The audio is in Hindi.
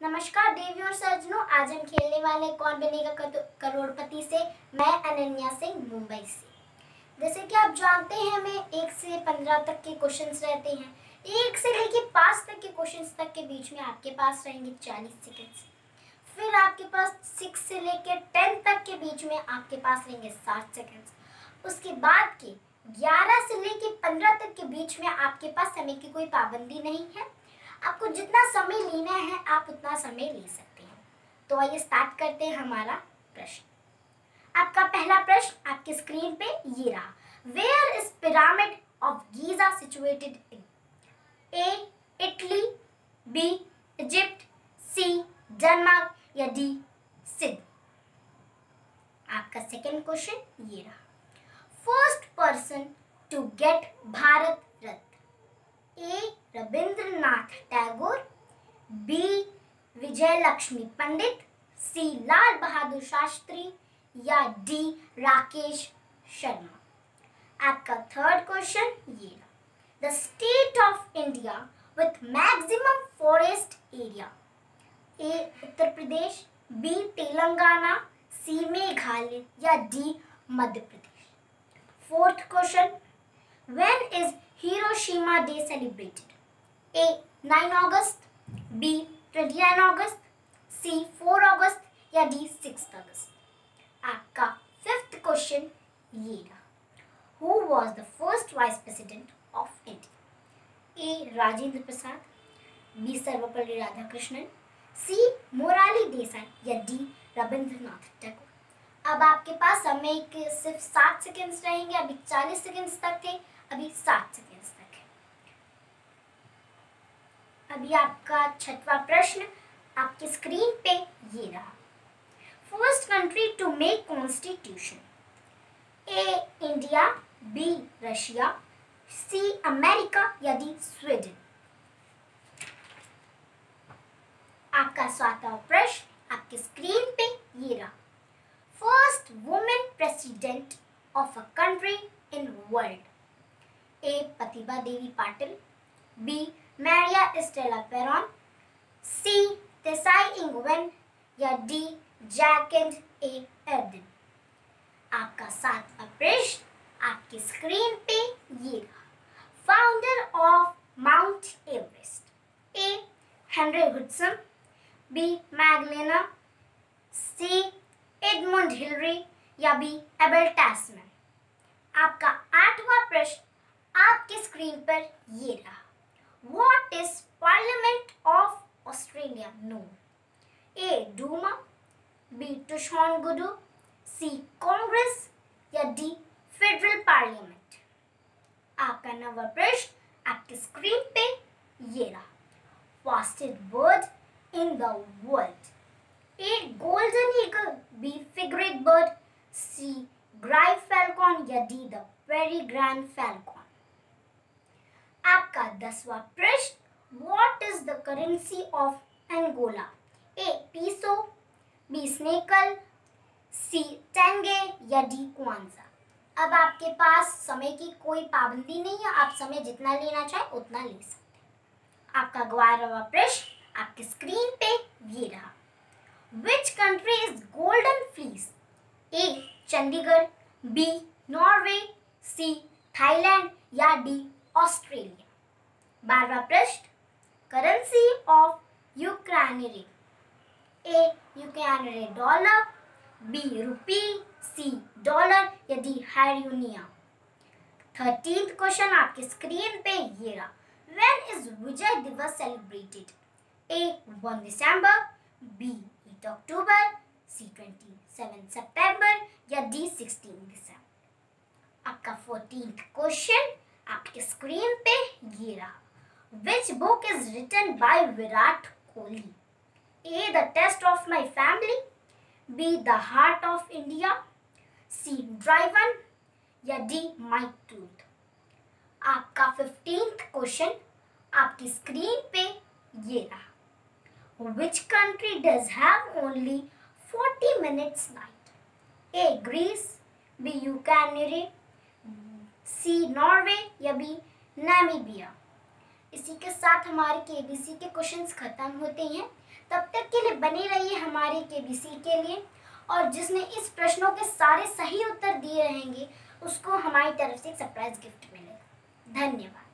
नमस्कार, देवी और सज्जनों। आज हम खेलने वाले कौन बनेगा करोड़पति से? मैं अनन्या सिंह, मुंबई से। जैसे कि आप जानते हैं, हमें एक से पंद्रह तक के क्वेश्चंस रहते हैं। एक से लेके पाँच तक के क्वेश्चंस तक के बीच में आपके पास रहेंगे चालीस सेकेंड्स फिर आपके पास सिक्स से लेके टेन तक के बीच में आपके पास रहेंगे साठ सेकेंड्स उसके बाद के ग्यारह से लेके पंद्रह तक के बीच में आपके पास समय की कोई पाबंदी नहीं है। आपको जितना समय लेना है, आप उतना समय ले सकते हैं। तो आइए स्टार्ट करते हैं हमारा प्रश्न। आपका पहला प्रश्न आपके स्क्रीन पे ये रहा। Where is pyramid of Giza situated in A Italy B Egypt C Denmark या डी सिड आपका सेकेंड क्वेश्चन ये रहा। First person to get Bharat Ratna A Rabindranath Tagore, B. Vijay Lakshmi Pandit, C. Lal Bahadur Shastri या डी. राकेश शर्मा। आपका थर्ड क्वेश्चन ये the state of India with maximum forest area A Uttar Pradesh B Telangana C Meghalaya या D Madhya Pradesh. Fourth question when is Hiroshima day celebrated A 9 August B 29 August C 4 अगस्त या डी 6 अगस्त आपका फिफ्थ क्वेश्चन ये रहा. Who was the first vice president of India A Rajendra Prasad B Sarvepalli Radhakrishnan C Morarji Desai, या डी रविंद्रनाथ टैगोर. अब आपके पास समय के सिर्फ़ सात सेकेंड्स रहेंगे, अभी चालीस सेकेंड्स तक थे, अभी सात सेकेंड्स अभी आपका छठवा प्रश्न आपके स्क्रीन पे ये रहा। First country to make constitution A India B Russia C America या डी स्वीडन आपका सातवा प्रश्न आपके स्क्रीन पे ये रहा। First women president of a country in world A Pratibha Devi Patil. B Maria Estela Peron, C. Tesai Ingwen. या डी जैकेंड ए एर्डन आपका सातवा प्रश्न आपकी स्क्रीन पे ये रहा। Founder of Mount Everest A Henry Hudson B Magellan C Edmund Hillary या बी एबल टैसमैन आपका आठवां प्रश्न आपके स्क्रीन पर ये रहा। What is Parliament of Australia? Known? A. Duma. B. Tushon Gudu. C. Congress. या D. Federal Parliament. आपका नवा प्रश्न आपके स्क्रीन पे ये रहा fastest bird in the world A golden eagle B frigate bird C ग्राइव falcon या D the very grand falcon आपका दसवां प्रश्न। What is the currency of Angola A peso B स्नेकल C tenge या डी क्वांजा अब आपके पास समय की कोई पाबंदी नहीं है। आप समय जितना लेना चाहे, उतना ले सकते हैं। आपका ग्यारहवा प्रश्न, आपके स्क्रीन पे ये रहा। Which country is golden fleece A Chandigarh B Norway C Thailand या डी ऑस्ट्रेलिया बारवा प्रश्न करेंसी ऑफ़ यूक्राइनरी A यूक्राइनरी dollar B rupee C dollar या डी हायरियोनिया थर्टींथ क्वेश्चन आपके स्क्रीन पे, ये रहा। When is Vijay Diwas celebrated A one December B eight October C twenty seven सितंबर या डी सिक्सटीन दिसंबर आपका फोर्टीन क्वेश्चन आपके स्क्रीन पे, ये रहा। Which book is written by Virat Kohli A the test of my family B the heart of India C driven या डी माई ट्रूथ आपका फिफ्टींथ क्वेश्चन आपकी स्क्रीन पे ये रहा। Country does have only forty minutes night A Greece B you can C Norway या बी नामीबिया इसी के साथ हमारे के बी सी के क्वेश्चन खत्म होते हैं। तब तक के लिए बने रहिए हमारे के बी सी के लिए। और जिसने इस प्रश्नों के सारे सही उत्तर दिए रहेंगे, उसको हमारी तरफ़ से सरप्राइज़ गिफ्ट मिलेगा धन्यवाद।